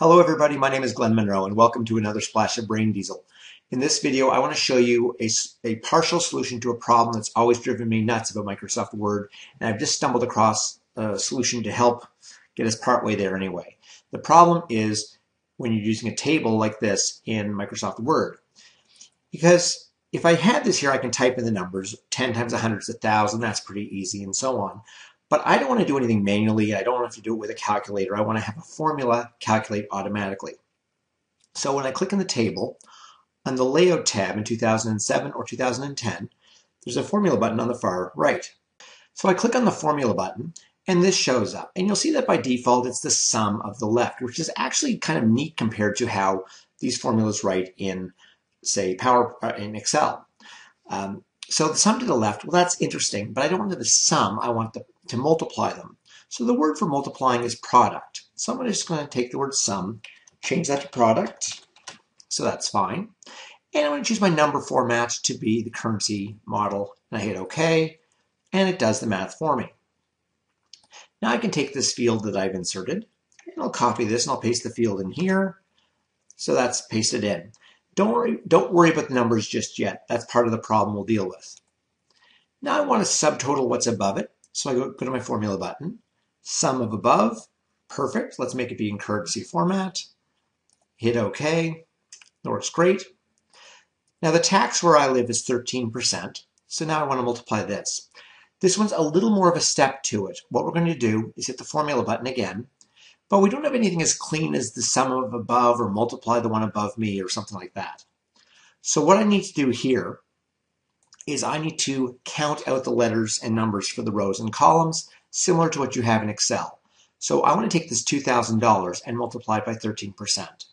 Hello everybody, my name is Glenn Monroe and welcome to another Splash of Brain Diesel. In this video, I want to show you a, a partial solution to a problem that's always driven me nuts about Microsoft Word, and I've just stumbled across a solution to help get us partway there anyway. The problem is when you're using a table like this in Microsoft Word. Because if I had this here, I can type in the numbers, 10 times 100 is 1,000, that's pretty easy, and so on. But I don't want to do anything manually. I don't want to have to do it with a calculator. I want to have a formula calculate automatically. So when I click in the table, on the Layout tab in 2007 or 2010, there's a formula button on the far right. So I click on the formula button and this shows up. And you'll see that by default it's the sum of the left, which is actually kind of neat compared to how these formulas write in, say, Power uh, in Excel. Um, so the sum to the left, well, that's interesting, but I don't want the sum. I want the, to multiply them. So the word for multiplying is product. So I'm just going to take the word sum, change that to product. So that's fine. And I'm going to choose my number format to be the currency model. And I hit OK, and it does the math for me. Now I can take this field that I've inserted, and I'll copy this and I'll paste the field in here. So that's pasted in. Don't worry, don't worry about the numbers just yet. That's part of the problem we'll deal with. Now I want to subtotal what's above it. So I go, go to my formula button, sum of above, perfect. Let's make it be in currency format. Hit OK. That works great. Now the tax where I live is 13%. So now I want to multiply this. This one's a little more of a step to it. What we're going to do is hit the formula button again but we don't have anything as clean as the sum of above or multiply the one above me or something like that. So what I need to do here is I need to count out the letters and numbers for the rows and columns, similar to what you have in Excel. So I want to take this $2,000 and multiply it by 13%.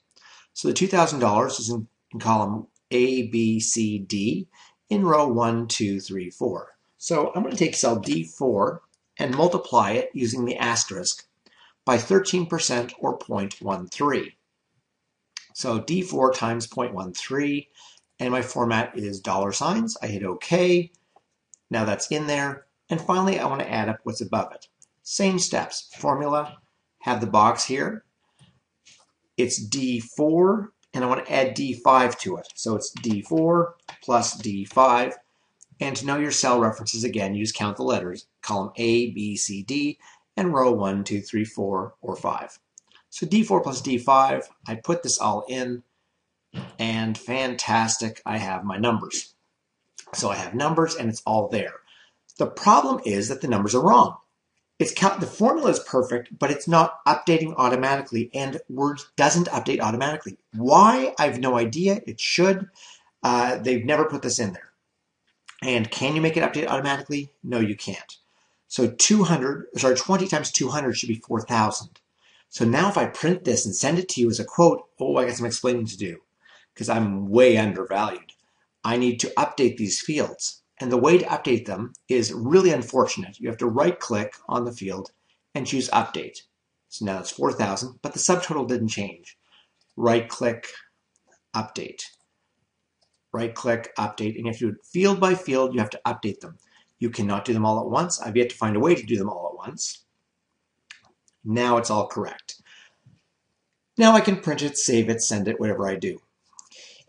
So the $2,000 is in, in column A, B, C, D in row 1, 2, 3, 4. So I'm going to take cell D4 and multiply it using the asterisk by 13% or 0.13. So D4 times 0.13, and my format is dollar signs. I hit OK. Now that's in there. And finally, I want to add up what's above it. Same steps. Formula, have the box here. It's D4, and I want to add D5 to it. So it's D4 plus D5. And to know your cell references, again, use count the letters. Column A, B, C, D and row 1, 2, 3, 4, or 5. So D4 plus D5, I put this all in, and fantastic, I have my numbers. So I have numbers, and it's all there. The problem is that the numbers are wrong. It's the formula is perfect, but it's not updating automatically, and Word doesn't update automatically. Why? I have no idea. It should. Uh, they've never put this in there. And can you make it update automatically? No, you can't. So 200, sorry, 20 times 200 should be 4,000. So now if I print this and send it to you as a quote, oh, I got some explaining to do because I'm way undervalued. I need to update these fields. And the way to update them is really unfortunate. You have to right click on the field and choose update. So now it's 4,000, but the subtotal didn't change. Right click, update. Right click, update. And if you do field by field, you have to update them. You cannot do them all at once. I've yet to find a way to do them all at once. Now it's all correct. Now I can print it, save it, send it, whatever I do.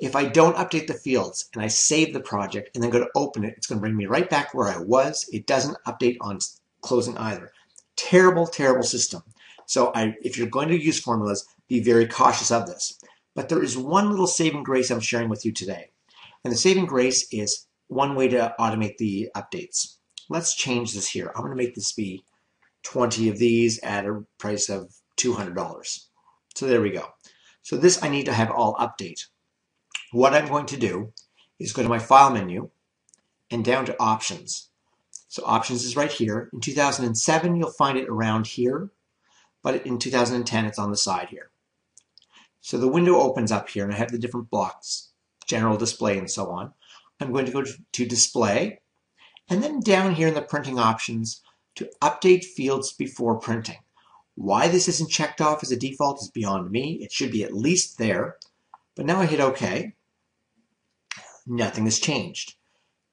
If I don't update the fields and I save the project and then go to open it, it's going to bring me right back where I was. It doesn't update on closing either. Terrible, terrible system. So I, if you're going to use formulas, be very cautious of this. But there is one little saving grace I'm sharing with you today. And the saving grace is one way to automate the updates. Let's change this here. I'm going to make this be 20 of these at a price of $200. So there we go. So this I need to have all update. What I'm going to do is go to my file menu and down to options. So options is right here. In 2007, you'll find it around here, but in 2010, it's on the side here. So the window opens up here and I have the different blocks, general display and so on. I'm going to go to display and then down here in the printing options to update fields before printing. Why this isn't checked off as a default is beyond me. It should be at least there. But now I hit OK. Nothing has changed.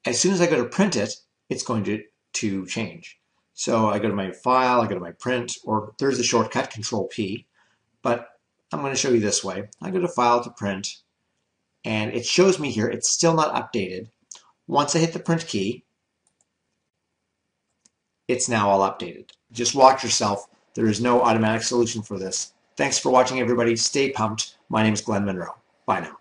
As soon as I go to print it, it's going to, to change. So I go to my file, I go to my print, or there's a shortcut, Control P. But I'm going to show you this way. I go to File to Print, and it shows me here it's still not updated. Once I hit the print key, it's now all updated. Just watch yourself. There is no automatic solution for this. Thanks for watching, everybody. Stay pumped. My name is Glenn Monroe. Bye now.